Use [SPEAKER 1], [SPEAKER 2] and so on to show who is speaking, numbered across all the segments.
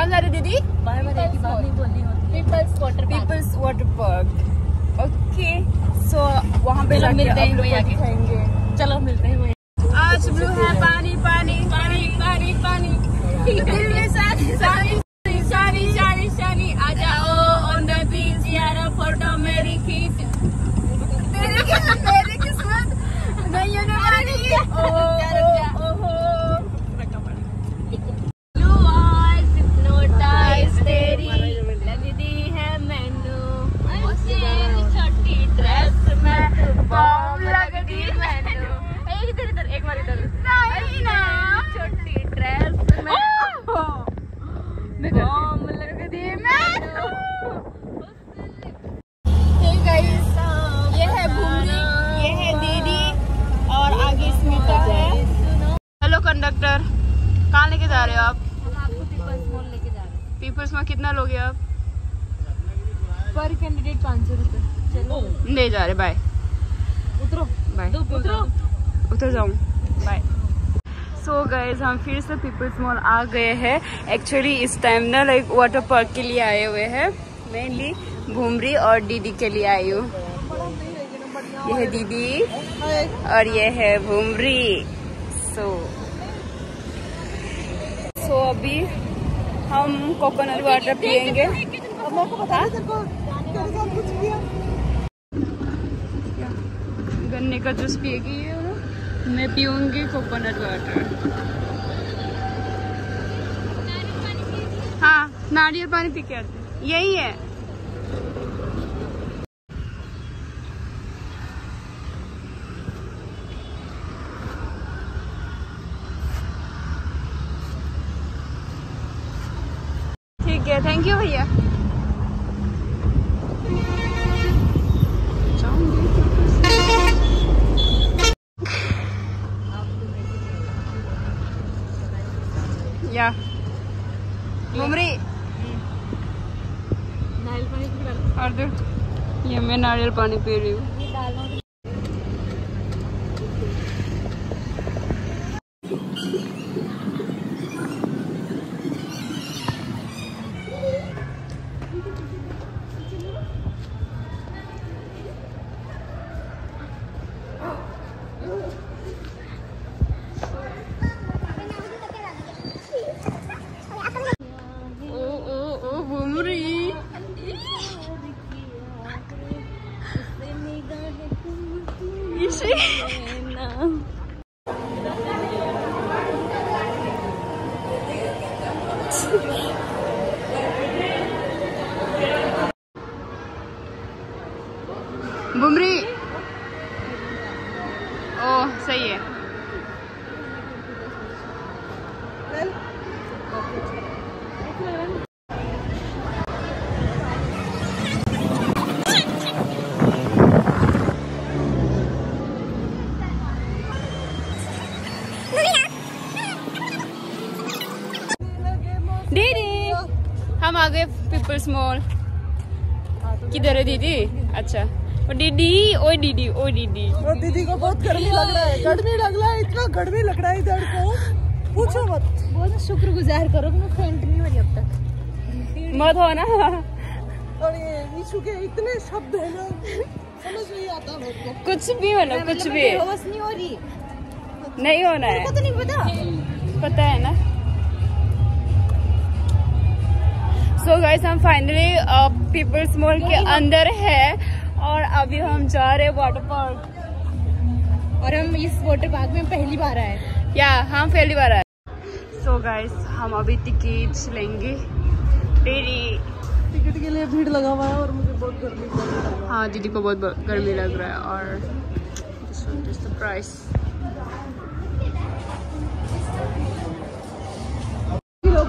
[SPEAKER 1] अभी जा रहे हैं कहाँ जा रहे दीदी?
[SPEAKER 2] बार बार एक ही बात नहीं बोलनी होती peoples water
[SPEAKER 1] peoples water park okay so वहाँ पे
[SPEAKER 2] मिलते हैं चलो मिलते हैं वहीं
[SPEAKER 1] आज ब्लू है पानी पानी पानी पानी पानी दिल में सानी सानी सानी सानी सानी आ जाओ ऑन द बीच यार फ़ोटो मेरी खींच तेरी किस्मत मेरी किस्मत नहीं होने वाली ओहो ओहो
[SPEAKER 2] Blue eyes hypnotize तेरी लगती है मैनू छोटी ड्रेस में
[SPEAKER 1] बॉम्ब लगती
[SPEAKER 2] मैनू एक इधर इधर एक बार इधर
[SPEAKER 1] नहीं ना
[SPEAKER 2] छोटी ड्रेस में बॉम्ब लगती है मैनू
[SPEAKER 1] हे गाइस ये है भूमि ये है दीदी और आगे स्मिता है हेलो कंडक्टर कहाँ लेके जा रहे हो आप
[SPEAKER 2] हम आपको पीपल्स मॉल लेके जा रहे हैं
[SPEAKER 1] पीपल्स में कितना लोगे आप
[SPEAKER 2] पर कैंडिडेट पाँच सौ रुपये चलो
[SPEAKER 1] ले जा रहे बाय
[SPEAKER 2] उतरो
[SPEAKER 1] बाय
[SPEAKER 2] उतरो.
[SPEAKER 1] उतर जाऊँ. बाय सो गाइज़ हम फिर से पीपल्स मॉल आ गए हैं. एक्चुअली इस टाइम ना लाइक वाटर पार्क के लिए आए हुए हैं. मेनली भूमरी और दीदी के लिए आई हूँ. ये है दीदी और ये है भूमरी सो सो अभी हम कोकोनट वाटर पियेंगे. क्या? गन्ने का जूस पिएगी ये मैं पीऊँगी कोकोनट वाटर हाँ नारियल पानी पी के आते यही है। ठीक है थैंक यू भैया या मुमरी
[SPEAKER 2] नारियल पानी की डाल
[SPEAKER 1] और देख ये मैं नारियल पानी पी रही हूँ। हम आ गए पीपल्स मॉल। किधर है दीदी? अच्छा। ओ दीदी ओ दीदी ओ दीदी।
[SPEAKER 3] और दीदी को बहुत गर्मी लग रहा है। गर्मी लग रहा है इतना गर्मी लग रहा है इधर को। पूछो मत।
[SPEAKER 2] बहुत शुक्रगुजार करो कि मैं फेंट नहीं हो रही अब तक।
[SPEAKER 1] मत हो ना।
[SPEAKER 3] और ये ईशु के इतने शब्द है ना समझ नहीं आता मेरे को
[SPEAKER 1] कुछ भी मतलब कुछ भी।
[SPEAKER 2] बेहोश नहीं हो रही।
[SPEAKER 1] नहीं होना है
[SPEAKER 2] को तो नहीं पता।
[SPEAKER 1] पता है ना। सो गाइस हम फाइनली पीपल्स मॉल के अंदर है और अभी हम जा रहे हैं वाटर पार्क
[SPEAKER 2] और हम इस वाटर पार्क में पहली बार आए
[SPEAKER 1] या हम पहली बार आए सो गाइस हम अभी टिकट लेंगे.
[SPEAKER 3] टिकट के लिए भीड़ लगा हुआ है और मुझे बहुत गर्मी लग रहा है।
[SPEAKER 1] हाँ दीदी को बहुत गर्मी लग रहा है और प्राइस
[SPEAKER 3] लोग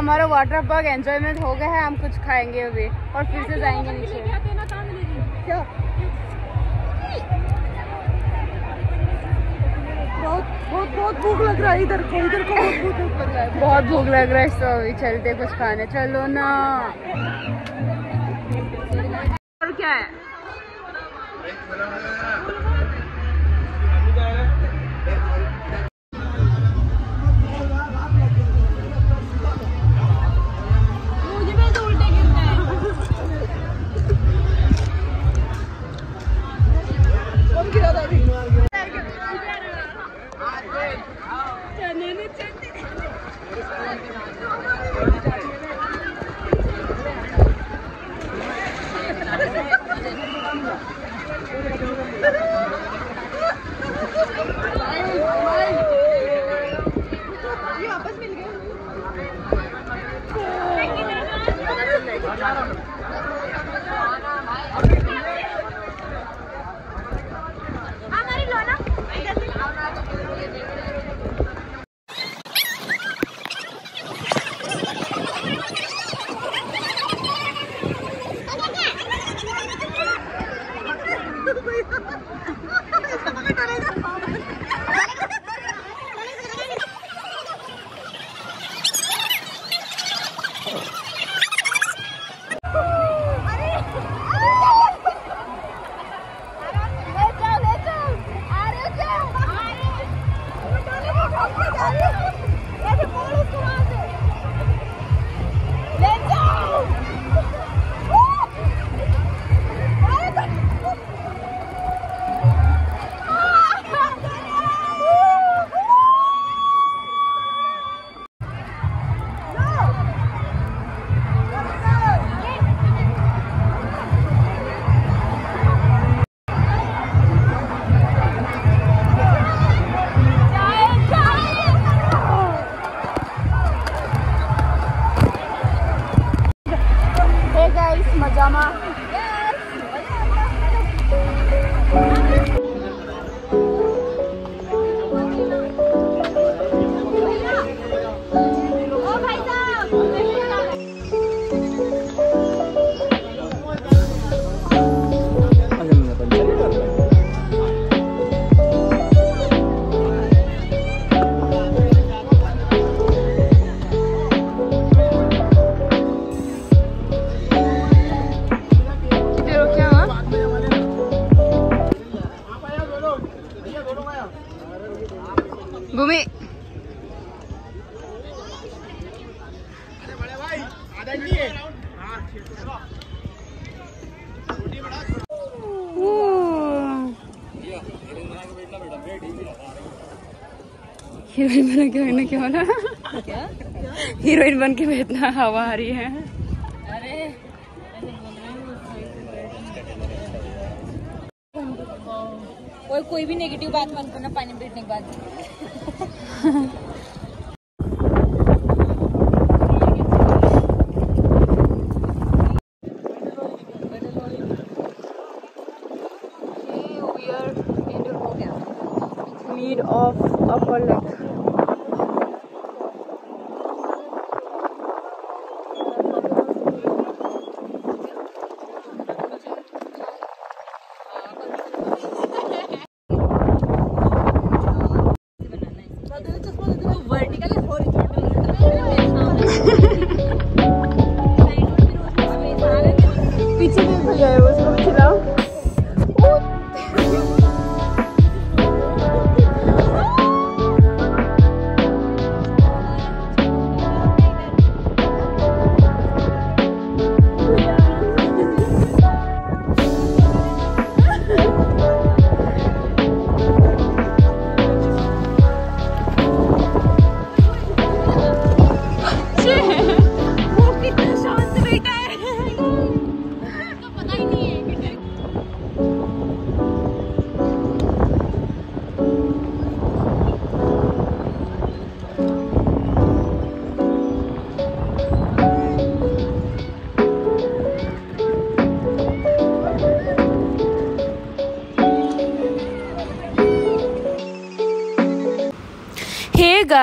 [SPEAKER 1] हमारा वाटर पार्क एंजॉयमेंट हो गया है हम कुछ खाएँगे अभी और फिर से जाएँगे नीचे।
[SPEAKER 3] बहुत बहुत बहुत भूख लग रहा है इधर को इधर को बहुत भूख लग रहा है।
[SPEAKER 1] बहुत भूख लग रहा है अभी चलते कुछ खाने। चलो ना। और क्या है?
[SPEAKER 2] हे
[SPEAKER 1] भूमि। हीरोइन बन के बैठना क्या वाला हीरोइन बन के बैठना हवा आ रही है।
[SPEAKER 2] और कोई भी नेगेटिव बात मत करना पानी पीटने के बाद।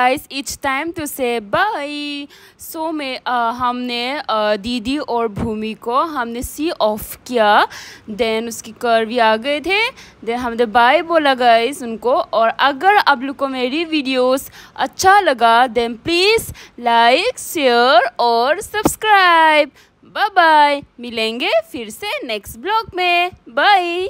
[SPEAKER 1] Guys it's time to say bye so में हमने uh, दीदी और भूमि को हमने सी ऑफ़ किया. देन उसकी कर भी आ गए थे. देन हमने बाय बोला गाइस उनको. और अगर आप लोग को मेरी वीडियोस अच्छा लगा देन प्लीज़ लाइक शेयर और सब्सक्राइब बाय बाय मिलेंगे फिर से नेक्स्ट ब्लॉग में. बाय